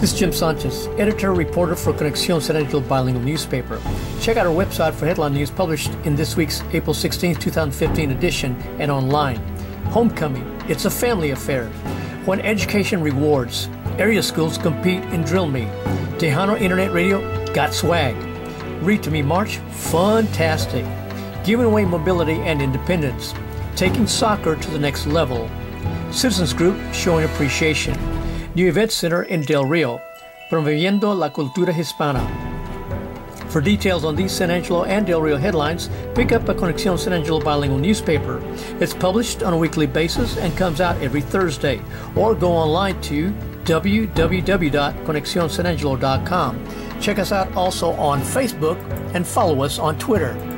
This is Jim Sanchez, editor reporter for Conexión San Angelo bilingual newspaper. Check out our website for headline news published in this week's April 16, 2015 edition and online. Homecoming, it's a family affair. When education rewards, area schools compete in drill meet. Tejano Internet Radio got swag. Read to Me March, funtastic. Giving away mobility and independence. Taking soccer to the next level. Citizens Group showing appreciation. New Event Center in Del Rio, promoviendo la cultura hispana. For details on these San Angelo and Del Rio headlines, pick up a Conexión San Angelo bilingual newspaper. It's published on a weekly basis and comes out every Thursday. Or go online to www.conexionsanangelo.com. Check us out also on Facebook and follow us on Twitter.